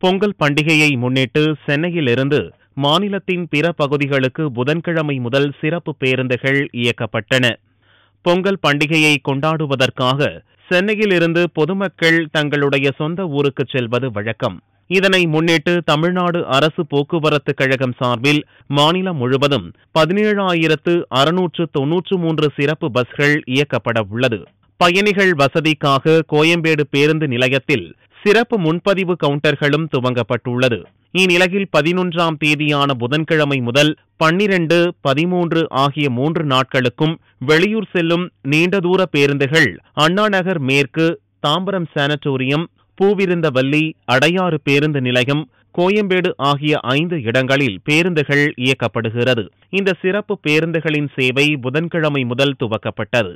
பொங்கல் பண்டிகையை முன்னிட்டு சென்னையிலிருந்து மாநிலத்தின் பிற பகுதிகளுக்கு புதன்கிழமை முதல் சிறப்பு பேருந்துகள் இயக்கப்பட்டன. பொங்கல் பண்டிகையை கொண்டாடுவதற்காக சென்னையிலிருந்து பொதுமக்கள் தங்களுடைய சொந்த ஊருக்கு செல்வது வழக்கம். இதனை முன்னிட்டு தமிழ்நாடு அரசு போக்குவரத்து கழகம் சார்பில் மாநிலம் முழுவதும் பதினேழாயிரத்து அறுநூற்று தொன்னூற்று மூன்று சிறப்பு பஸ்கள் இயக்கப்பட உள்ளது. பயணிகள் வசதிக்காக கோயம்பேடு பேருந்து நிலையத்தில் சிறப்பு முன்பதிவு கவுண்டர்களும் துவங்கப்பட்டுள்ளது. இந்நிலையில் பதினொன்றாம் தேதியான புதன்கிழமை முதல் பன்னிரண்டு பதிமூன்று ஆகிய மூன்று நாட்களுக்கும் வெளியூர் செல்லும் நீண்ட தூர பேருந்துகள் அண்ணாநகர் மேற்கு தாம்பரம் சானட்டோரியம் பூவிருந்தவல்லி அடையாறு பேருந்து நிலையம் கோயம்பேடு ஆகிய ஐந்து இடங்களில் பேருந்துகள் இயக்கப்படுகிறது. இந்த சிறப்பு பேருந்துகளின் சேவை புதன்கிழமை முதல் துவக்கப்பட்டது.